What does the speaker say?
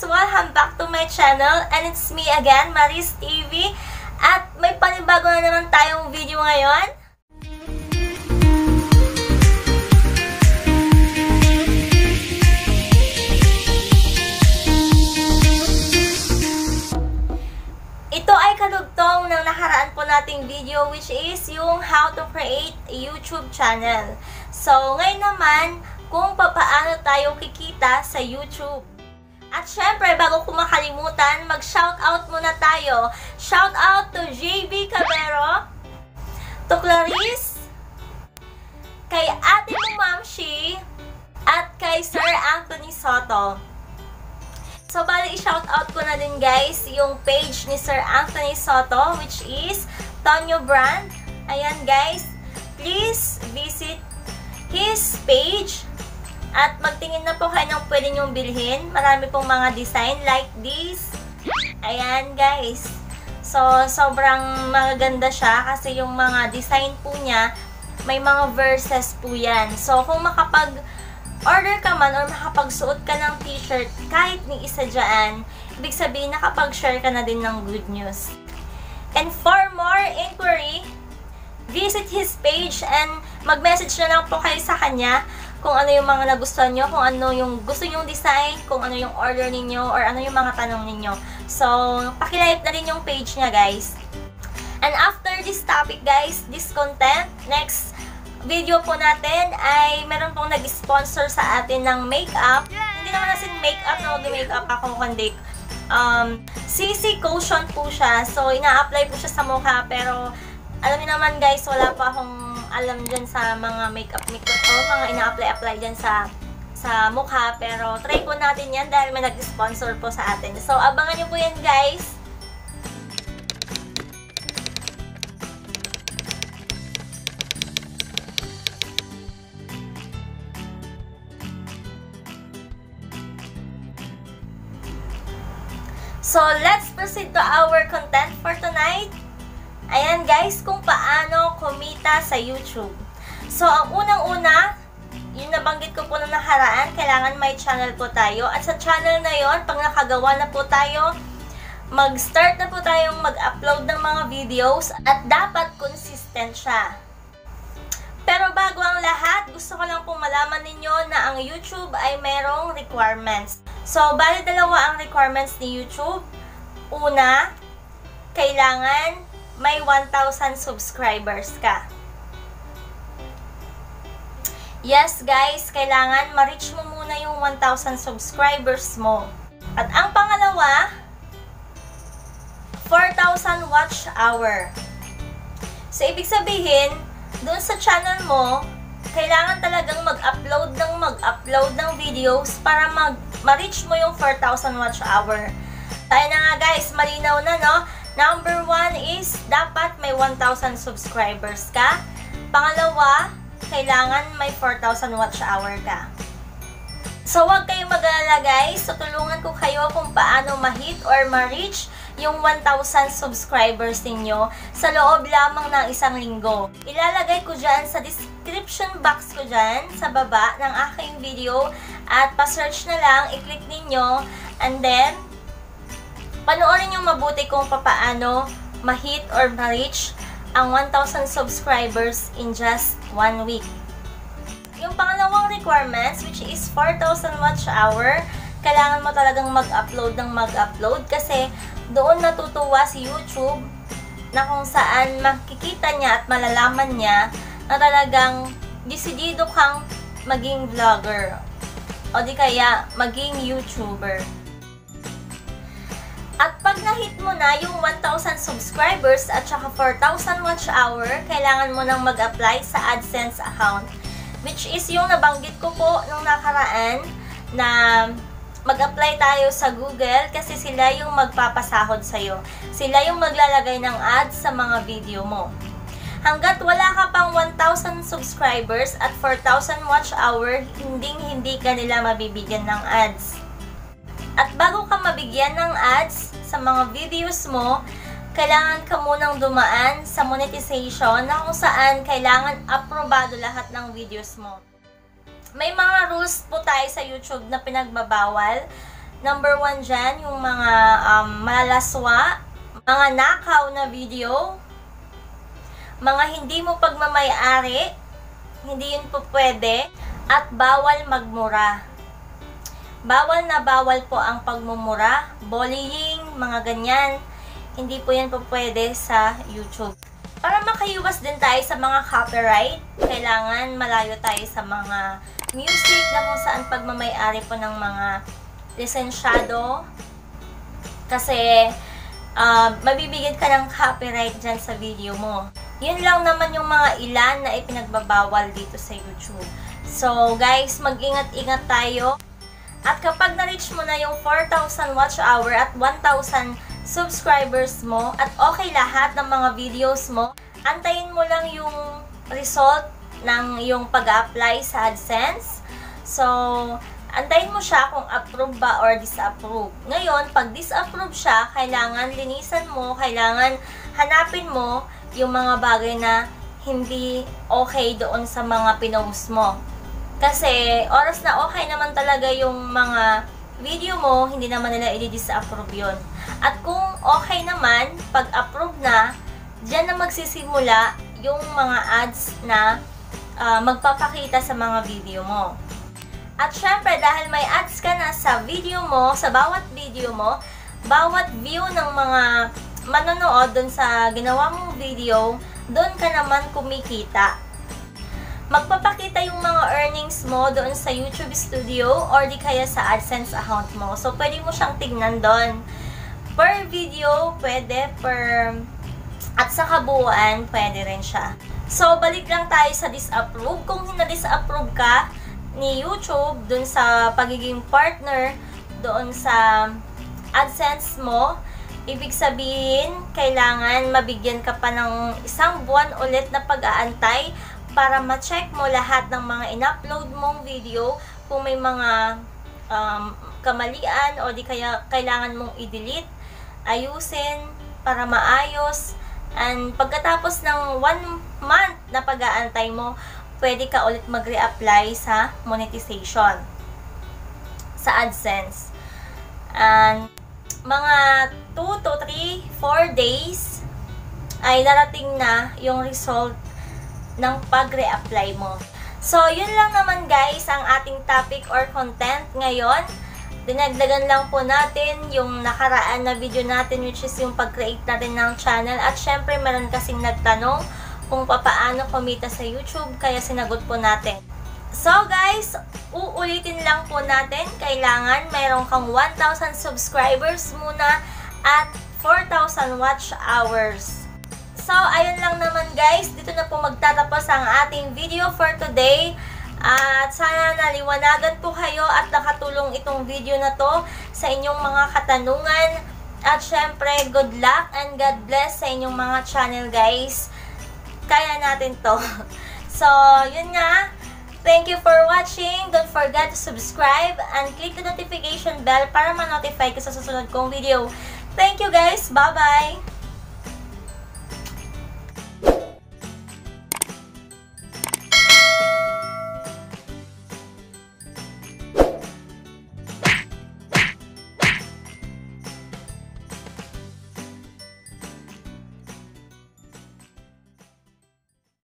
Welcome back to my channel and it's me again, Maris TV. At may panibago na naman tayong video ngayon. Ito ay kadugtong ng nakaraan po nating video which is yung how to create a YouTube channel. So, ngayon naman, kung papaano tayo kikita sa YouTube. At syempre, bago ko makalimutan, mag-shoutout muna tayo. Shoutout to JB Cabero, to Clarice, kay ate mo Mamshi, at kay Sir Anthony Soto. So, bali, i-shoutout ko na din guys yung page ni Sir Anthony Soto, which is Tonyo Brand. Ayan guys, please visit his page at magtingin na po kayo ng pwede nyong bilhin. Marami pong mga design like this. Ayan guys. So, sobrang maganda siya kasi yung mga design po niya, may mga verses po yan. So, kung makapag order ka man or makapagsuot ka ng t-shirt kahit ni isa dyan, ibig sabihin nakapag-share ka na din ng good news. And for more inquiry, visit his page and mag-message na lang po kayo sa kanya kung ano yung mga nagustuhan nyo, kung ano yung gusto nyong design, kung ano yung order ninyo, or ano yung mga tanong ninyo. So, pakilike na rin yung page niya, guys. And after this topic, guys, this content, next video po natin ay meron pong nag-sponsor sa atin ng makeup. Hindi naman nasin makeup na mag-makeup ako, kundi um, CC Cushion po siya. So, ina-apply po siya sa mukha. Pero, alam niyo naman guys, wala pa akong alam dyan sa mga makeup makeup o mga ina-apply-apply dyan sa sa mukha. Pero, try po natin yan dahil may nag-sponsor po sa atin. So, abangan niyo po yan guys. So, let's proceed to our content for tonight. Ayan guys, kung paano kumita sa YouTube. So, ang unang-una, yung nabanggit ko po na nakaraan, kailangan may channel po tayo. At sa channel na yon, pag nakagawa na po tayo, mag-start na po tayong mag-upload ng mga videos at dapat consistent siya. Pero bago ang lahat, gusto ko lang pong malaman ninyo na ang YouTube ay merong requirements. So, bali dalawa ang requirements ni YouTube. Una, kailangan may 1,000 subscribers ka. Yes guys, kailangan ma-reach mo muna yung 1,000 subscribers mo. At ang pangalawa, 4,000 watch hour. So, ibig sabihin, doon sa channel mo, kailangan talagang mag-upload ng mag-upload ng videos para ma-reach mo yung 4,000 watch hour. Tayo na nga guys, malinaw na no? Number one is, dapat may 1,000 subscribers ka. Pangalawa, kailangan may 4,000 watch hour ka. So, huwag kayong mag-alala guys. Tutulungan ko kayo kung paano ma-hit or ma-reach yung 1,000 subscribers ninyo sa loob lamang ng isang linggo. Ilalagay ko dyan sa description box ko dyan sa baba ng aking video at pa-search na lang, i-click ninyo and then panoorin yung mabuti kung papaano ma-hit or ma-reach ang 1,000 subscribers in just one week. Yung pangalawang requirements, which is 4,000 watch hour, kailangan mo talagang mag-upload ng mag-upload kasi doon natutuwa si YouTube na kung saan makikita niya at malalaman niya na talagang desidido kang maging vlogger o di kaya maging YouTuber. At pag na-hit mo na yung 1,000 subscribers at saka 4,000 watch hour, kailangan mo nang mag-apply sa AdSense account. Which is yung nabanggit ko po nung nakaraan na mag-apply tayo sa Google kasi sila yung magpapasahod sa'yo. Sila yung maglalagay ng ads sa mga video mo. Hanggat wala ka pang 1,000 subscribers at 4,000 watch hour, hindi hindi ka nila mabibigyan ng ads. At bago ka mabigyan ng ads sa mga videos mo, kailangan ka munang dumaan sa monetization na kung saan kailangan aprobado lahat ng videos mo. May mga rules po tayo sa YouTube na pinagbabawal Number one dyan, yung mga um, malalaswa, mga nakaw na video, mga hindi mo pagmamayari, hindi yun po pwede, at bawal magmura. Bawal na bawal po ang pagmumura, bullying, mga ganyan. Hindi po yan po pwede sa YouTube. Para makaiwas din tayo sa mga copyright, kailangan malayo tayo sa mga music na kung saan pagmamayari po ng mga lisensyado. Kasi, uh, mabibigyan ka ng copyright dyan sa video mo. Yun lang naman yung mga ilan na ipinagbabawal dito sa YouTube. So, guys, mag-ingat-ingat tayo. At kapag na-reach mo na yung 4,000 watch hour at 1,000 subscribers mo at okay lahat ng mga videos mo, antayin mo lang yung result ng yung pag-apply sa AdSense. So, antayin mo siya kung approve ba or disapprove. Ngayon, pag disapprove siya, kailangan linisan mo, kailangan hanapin mo yung mga bagay na hindi okay doon sa mga pinost mo. Kasi, oras na okay naman talaga yung mga video mo, hindi naman nila i-disapprove yun. At kung okay naman, pag approve na, dyan na magsisimula yung mga ads na uh, magpapakita sa mga video mo. At syempre, dahil may ads ka na sa video mo, sa bawat video mo, bawat view ng mga manonood dun sa ginawa mong video, doon ka naman kumikita magpapakita mga earnings mo doon sa YouTube Studio or di kaya sa AdSense account mo. So, pwede mo siyang tignan doon. Per video, pwede. Per... At sa kabuuan, pwede rin siya. So, balik lang tayo sa disapprove. Kung na-disapprove ka ni YouTube doon sa pagiging partner doon sa AdSense mo, ibig sabihin, kailangan mabigyan ka pa ng isang buwan ulit na pag-aantay para ma-check mo lahat ng mga in-upload mong video kung may mga um, kamalian o di kaya kailangan mong i-delete, ayusin para maayos. And pagkatapos ng one month na pag-aantay mo, pwede ka ulit mag-reapply sa monetization sa AdSense. And mga 2 to 3, 4 days ay darating na yung result ng pag-reapply mo. So, yun lang naman guys ang ating topic or content ngayon. Dinagdagan lang po natin yung nakaraan na video natin which is yung pag-create natin ng channel. At syempre, meron kasing nagtanong kung paano kumita sa YouTube, kaya sinagot po natin. So guys, uulitin lang po natin, kailangan mayroon kang 1,000 subscribers muna at 4,000 watch hours. So, ayun lang naman guys. Dito na po magtatapos ang ating video for today. At sana naliwanagan po kayo at nakatulong itong video na to sa inyong mga katanungan. At syempre, good luck and God bless sa inyong mga channel guys. Kaya natin to. So, yun nga. Thank you for watching. Don't forget to subscribe and click the notification bell para ma-notify ka sa susunod kong video. Thank you guys. Bye-bye!